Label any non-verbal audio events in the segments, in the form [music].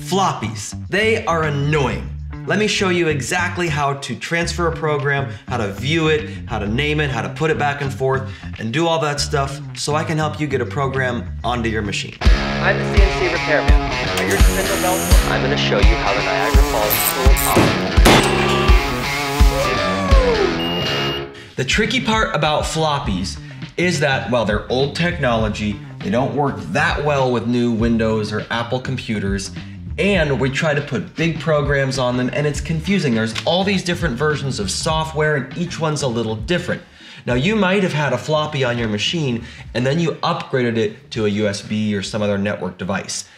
Floppies. They are annoying. Let me show you exactly how to transfer a program, how to view it, how to name it, how to put it back and forth, and do all that stuff so I can help you get a program onto your machine. I'm the CNC repairman. Are your spindle belt? I'm going to show you how the Niagara Falls tool operates. The tricky part about floppies is that, while they're old technology, they don't work that well with new Windows or Apple computers, and we try to put big programs on them and it's confusing. There's all these different versions of software and each one's a little different. Now you might have had a floppy on your machine and then you upgraded it to a USB or some other network device.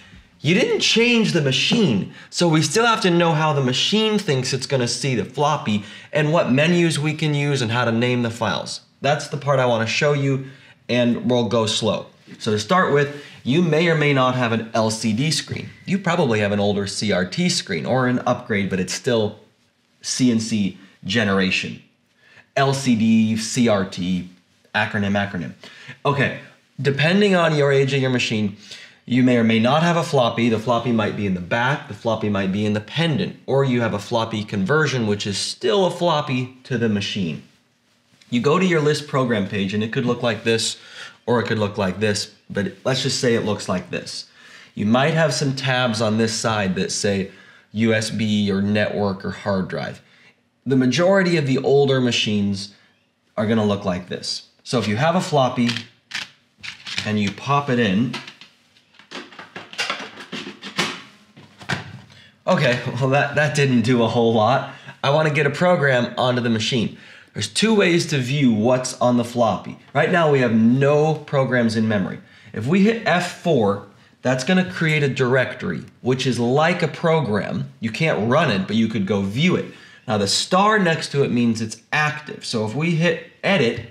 You didn't change the machine, so we still have to know how the machine thinks it's gonna see the floppy and what menus we can use and how to name the files. That's the part I wanna show you and we'll go slow. So to start with, you may or may not have an LCD screen. You probably have an older CRT screen or an upgrade, but it's still CNC generation. LCD, CRT, acronym, acronym. Okay, depending on your age of your machine, you may or may not have a floppy. The floppy might be in the back, the floppy might be in the pendant, or you have a floppy conversion, which is still a floppy to the machine. You go to your list program page and it could look like this, or it could look like this, but let's just say it looks like this. You might have some tabs on this side that say USB or network or hard drive. The majority of the older machines are gonna look like this. So if you have a floppy and you pop it in, okay, [laughs] well that, that didn't do a whole lot. I wanna get a program onto the machine. There's two ways to view what's on the floppy. Right now we have no programs in memory. If we hit F4, that's gonna create a directory, which is like a program. You can't run it, but you could go view it. Now the star next to it means it's active. So if we hit edit,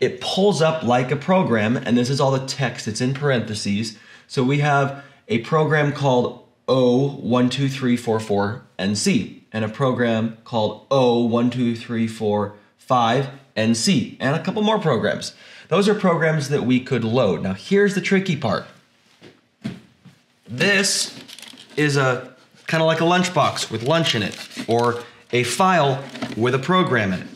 it pulls up like a program, and this is all the text, it's in parentheses. So we have a program called O12344NC, and a program called O12345 NC, and a couple more programs. Those are programs that we could load. Now here's the tricky part. This is a kind of like a lunchbox with lunch in it, or a file with a program in it.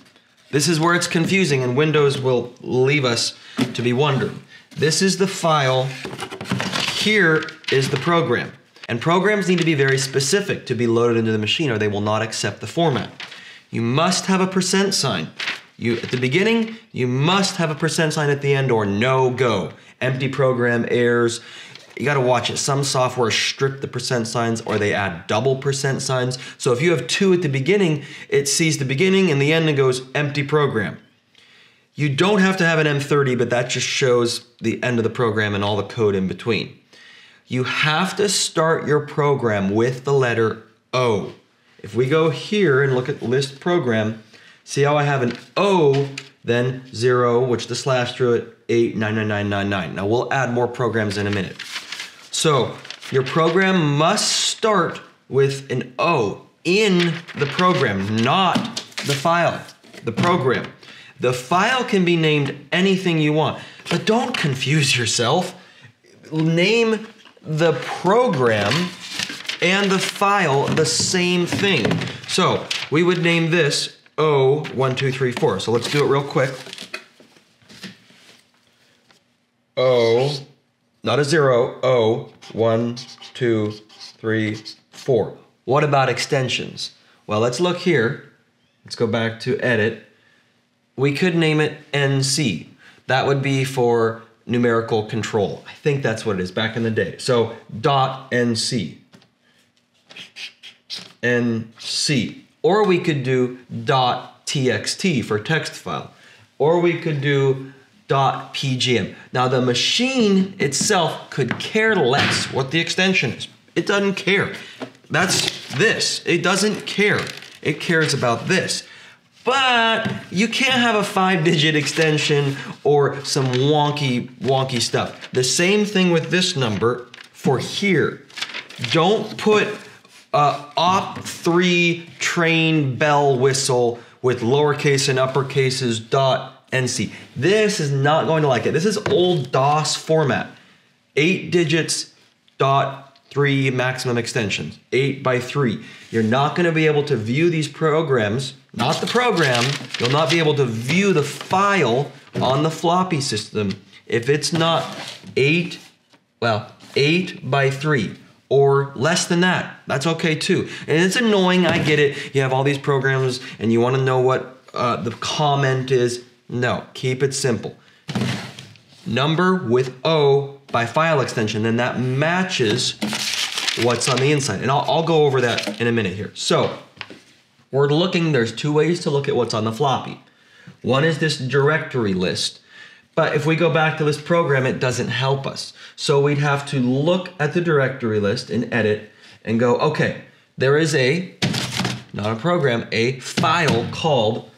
This is where it's confusing and Windows will leave us to be wondering. This is the file, here is the program. And programs need to be very specific to be loaded into the machine or they will not accept the format. You must have a percent sign. You, at the beginning, you must have a percent sign at the end or no go. Empty program errors. You gotta watch it. Some software strip the percent signs or they add double percent signs. So if you have two at the beginning, it sees the beginning and the end and goes empty program. You don't have to have an M30, but that just shows the end of the program and all the code in between. You have to start your program with the letter O. If we go here and look at list program, see how I have an O, then zero, which the slash through it, eight, nine, nine, nine, nine, nine. Now we'll add more programs in a minute. So your program must start with an O in the program, not the file, the program. The file can be named anything you want, but don't confuse yourself. Name the program and the file the same thing. So we would name this O1234. So let's do it real quick. O, not a zero, O, one, two, three, four. What about extensions? Well, let's look here. Let's go back to edit. We could name it NC. That would be for numerical control. I think that's what it is back in the day. So dot NC. NC. Or we could do TXT for text file. Or we could do PGM. Now the machine itself could care less what the extension is. It doesn't care. That's this. It doesn't care. It cares about this. But you can't have a five digit extension or some wonky, wonky stuff. The same thing with this number for here. Don't put uh, op3 train bell whistle with lowercase and uppercases dot NC. This is not going to like it. This is old DOS format. Eight digits dot three maximum extensions, eight by three. You're not going to be able to view these programs, not the program, you'll not be able to view the file on the floppy system if it's not eight, well, eight by three or less than that. That's okay too. And it's annoying, I get it. You have all these programs and you want to know what uh, the comment is. No, keep it simple. Number with O by file extension, then that matches what's on the inside. And I'll, I'll go over that in a minute here. So we're looking, there's two ways to look at what's on the floppy. One is this directory list. But if we go back to this program, it doesn't help us. So we'd have to look at the directory list and edit and go, okay, there is a, not a program, a file called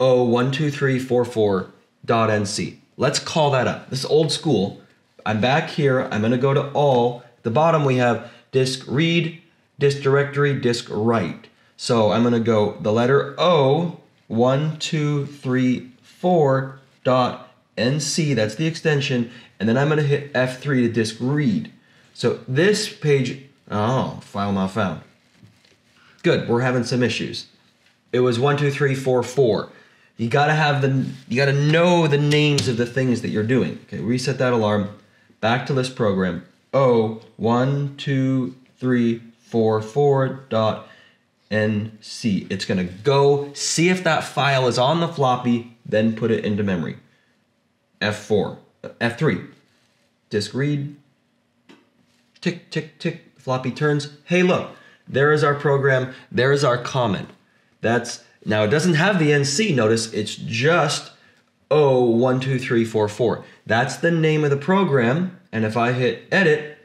o12344.nc. Let's call that up. This is old school. I'm back here. I'm going to go to all. At the bottom, we have disk read, disk directory, disk write. So I'm going to go the letter O, one, two, three, four dot NC, that's the extension, and then I'm going to hit F3 to disk read. So this page, oh, file not found. Good, we're having some issues. It was one, two, three, four, four. You gotta have the, you gotta know the names of the things that you're doing. Okay, reset that alarm. Back to this program. O one, two, three, four, four dot NC. It's gonna go see if that file is on the floppy, then put it into memory. F4, F3, disk read, tick, tick, tick, floppy turns. Hey, look, there is our program, there is our comment. That's, now it doesn't have the NC, notice it's just O12344. That's the name of the program, and if I hit edit,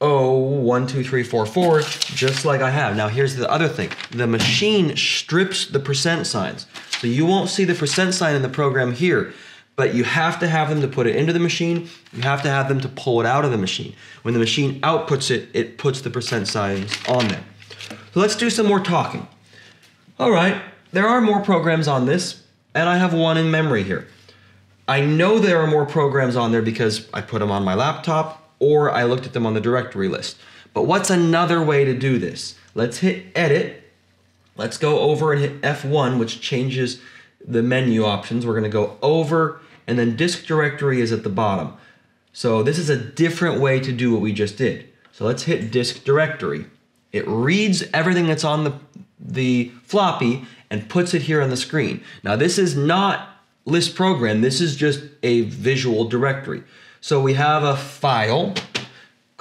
O12344, just like I have. Now here's the other thing. The machine strips the percent signs. So you won't see the percent sign in the program here but you have to have them to put it into the machine. You have to have them to pull it out of the machine. When the machine outputs it, it puts the percent signs on there. So let's do some more talking. All right, there are more programs on this, and I have one in memory here. I know there are more programs on there because I put them on my laptop or I looked at them on the directory list. But what's another way to do this? Let's hit edit. Let's go over and hit F1, which changes the menu options. We're going to go over and then disk directory is at the bottom. So this is a different way to do what we just did. So let's hit disk directory. It reads everything that's on the, the floppy and puts it here on the screen. Now this is not list program, this is just a visual directory. So we have a file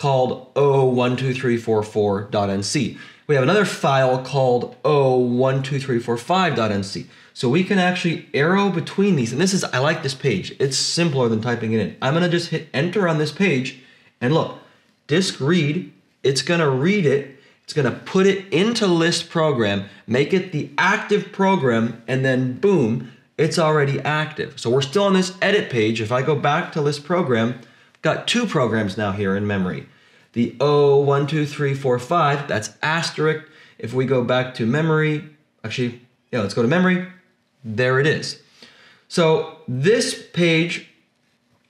called o12344.nc. We have another file called o12345.nc. So we can actually arrow between these. And this is, I like this page. It's simpler than typing it in. I'm gonna just hit enter on this page and look, disk read, it's gonna read it, it's gonna put it into list program, make it the active program, and then boom, it's already active. So we're still on this edit page. If I go back to list program, got two programs now here in memory. The O12345, that's asterisk. If we go back to memory, actually, yeah, let's go to memory, there it is. So this page,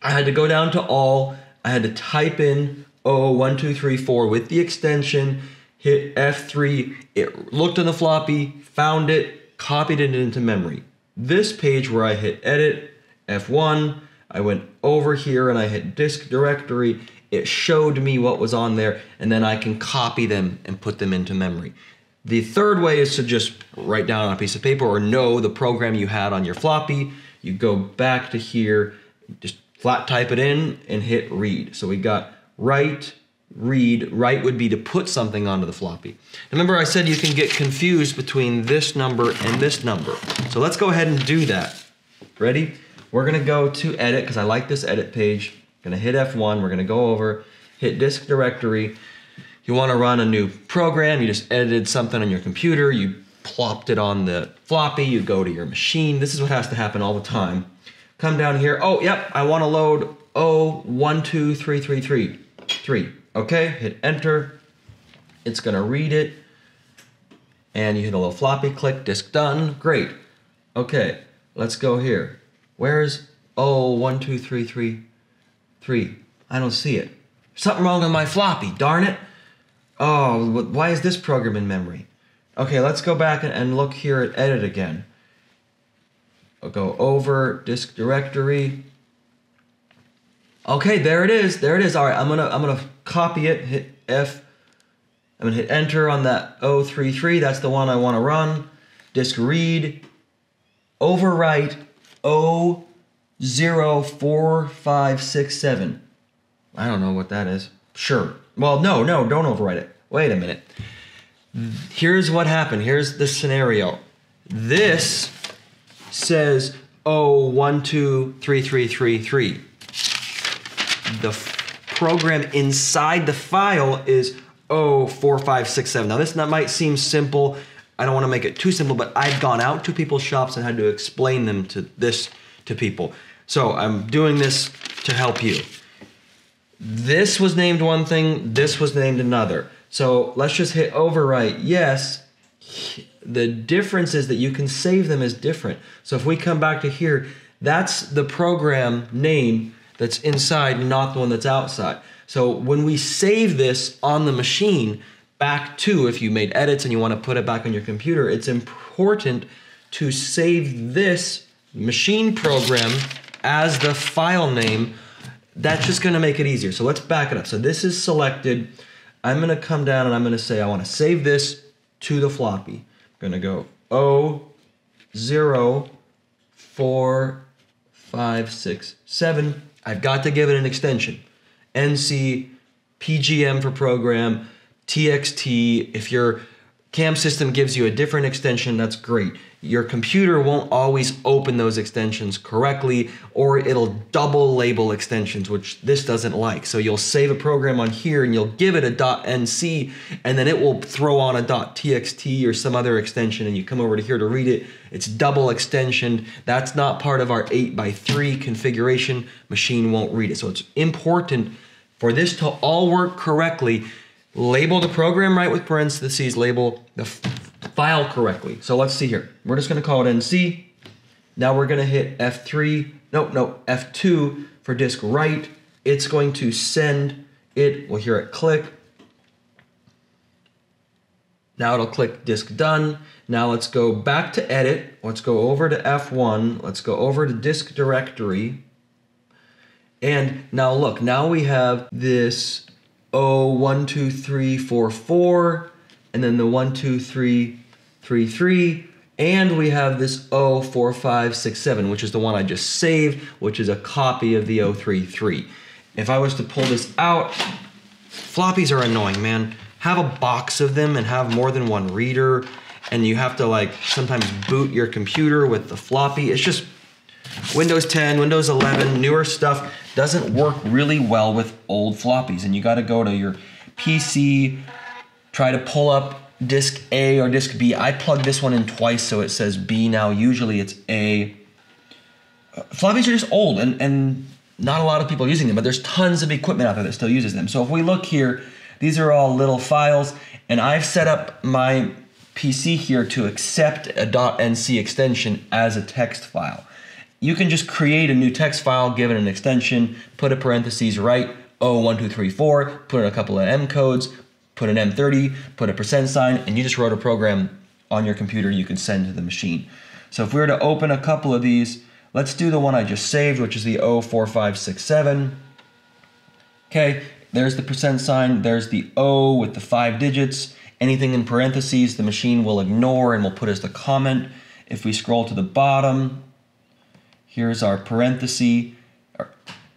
I had to go down to all, I had to type in O1234 with the extension, hit F3, it looked on the floppy, found it, copied it into memory. This page where I hit edit, F1, I went over here and I hit disk directory, it showed me what was on there, and then I can copy them and put them into memory. The third way is to just write down on a piece of paper or know the program you had on your floppy. You go back to here, just flat type it in and hit read. So we got write, read. Write would be to put something onto the floppy. Remember I said you can get confused between this number and this number. So let's go ahead and do that. Ready? We're gonna go to edit because I like this edit page. Gonna hit F1, we're gonna go over, hit disk directory, you want to run a new program, you just edited something on your computer, you plopped it on the floppy, you go to your machine. This is what has to happen all the time. Come down here. Oh, yep, I want to load O12333. Three. Okay, hit enter. It's going to read it. And you hit a little floppy, click, disk done. Great. Okay, let's go here. Where's O12333? I don't see it. Something wrong with my floppy, darn it. oh, why is this program in memory? Okay, let's go back and, and look here at edit again. I'll go over disk directory. Okay, there it is. There it is. All right, I'm gonna I'm gonna copy it. Hit F. I'm gonna hit enter on that 033. That's the one I want to run. Disk read. Overwrite 00457. I don't know what that is. Sure. Well, no, no, don't overwrite it. Wait a minute. Here's what happened. Here's the scenario. This says 0123333. The program inside the file is 04567. Now, this might seem simple. I don't want to make it too simple, but I've gone out to people's shops and had to explain them to this to people. So I'm doing this to help you this was named one thing, this was named another. So let's just hit overwrite. Yes, the difference is that you can save them as different. So if we come back to here, that's the program name that's inside, not the one that's outside. So when we save this on the machine back to, if you made edits and you want to put it back on your computer, it's important to save this machine program as the file name that's just going to make it easier. So let's back it up. So this is selected. I'm going to come down and I'm going to say I want to save this to the floppy. I'm going to go O zero four five six seven. I've got to give it an extension. NC PGM for program, TXT. If your CAM system gives you a different extension, that's great. Your computer won't always open those extensions correctly, or it'll double label extensions, which this doesn't like. So you'll save a program on here and you'll give it a .nc, and then it will throw on a .txt or some other extension, and you come over to here to read it. It's double extensioned. That's not part of our 8x3 configuration. Machine won't read it. So it's important for this to all work correctly label the program right with parentheses, label the file correctly. So let's see here. We're just gonna call it NC. Now we're gonna hit F3, no, no, F2 for disk write. It's going to send it, we'll hear it click. Now it'll click disk done. Now let's go back to edit. Let's go over to F1. Let's go over to disk directory. And now look, now we have this oh one two three four four, and then the one two three three three, and we have this oh four five six seven, which is the one I just saved, which is a copy of the 033. If I was to pull this out, floppies are annoying, man. Have a box of them and have more than one reader, and you have to like sometimes boot your computer with the floppy. It's just Windows 10, Windows 11, newer stuff doesn't work really well with old floppies. And you got to go to your PC, try to pull up disk A or disk B. I plugged this one in twice so it says B now. Usually it's A. Uh, floppies are just old and, and not a lot of people are using them, but there's tons of equipment out there that still uses them. So if we look here, these are all little files, and I've set up my PC here to accept a .nc extension as a text file you can just create a new text file, give it an extension, put a parentheses, write O1234, put in a couple of M codes, put an M30, put a percent sign, and you just wrote a program on your computer you can send to the machine. So if we were to open a couple of these, let's do the one I just saved, which is the O4567. Okay, there's the percent sign, there's the O with the five digits. Anything in parentheses, the machine will ignore and will put as the comment. If we scroll to the bottom, Here's our parenthesis.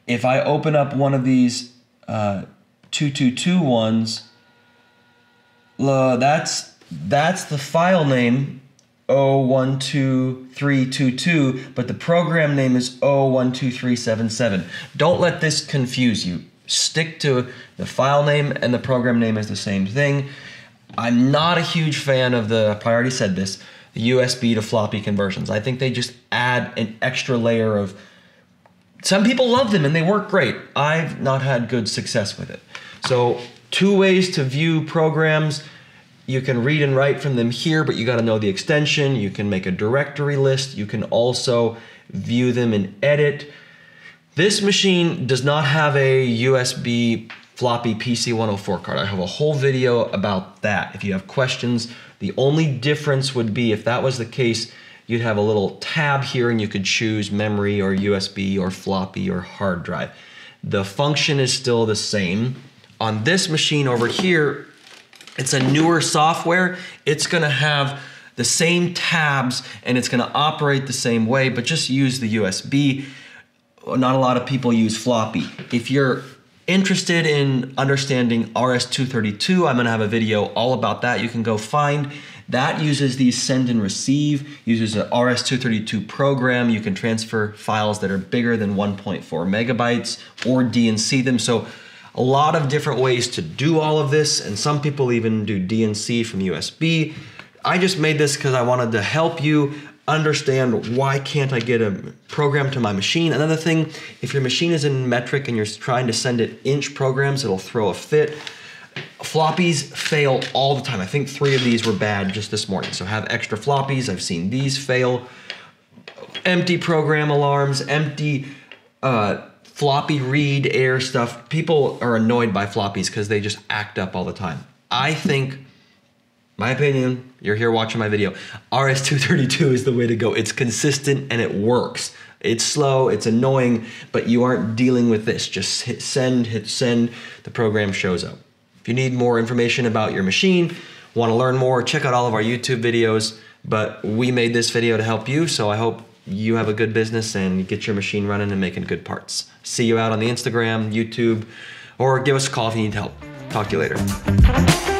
If I open up one of these uh, 222 ones, uh, that's, that's the file name 012322, but the program name is 012377. Don't let this confuse you. Stick to the file name and the program name is the same thing. I'm not a huge fan of the, already said this, the USB to floppy conversions. I think they just add an extra layer of. Some people love them and they work great. I've not had good success with it. So, two ways to view programs. You can read and write from them here, but you got to know the extension. You can make a directory list. You can also view them and edit. This machine does not have a USB floppy PC104 card. I have a whole video about that. If you have questions, the only difference would be if that was the case, you'd have a little tab here and you could choose memory or USB or floppy or hard drive. The function is still the same. On this machine over here, it's a newer software. It's gonna have the same tabs and it's gonna operate the same way, but just use the USB. Not a lot of people use floppy. If you're interested in understanding RS-232, I'm gonna have a video all about that. You can go find that uses these send and receive, uses an RS-232 program. You can transfer files that are bigger than 1.4 megabytes or DNC them. So a lot of different ways to do all of this, and some people even do DNC from USB. I just made this because I wanted to help you understand why can't I get a program to my machine. Another thing, if your machine is in metric and you're trying to send it inch programs, it'll throw a fit. Floppies fail all the time. I think three of these were bad just this morning. So have extra floppies. I've seen these fail. Empty program alarms, empty uh, floppy read air stuff. People are annoyed by floppies because they just act up all the time. I think, my opinion, you're here watching my video, RS232 is the way to go. It's consistent and it works. It's slow, it's annoying, but you aren't dealing with this. Just hit send, hit send, the program shows up. If you need more information about your machine, want to learn more, check out all of our YouTube videos. But we made this video to help you, so I hope you have a good business and get your machine running and making good parts. See you out on the Instagram, YouTube, or give us a call if you need help. Talk to you later.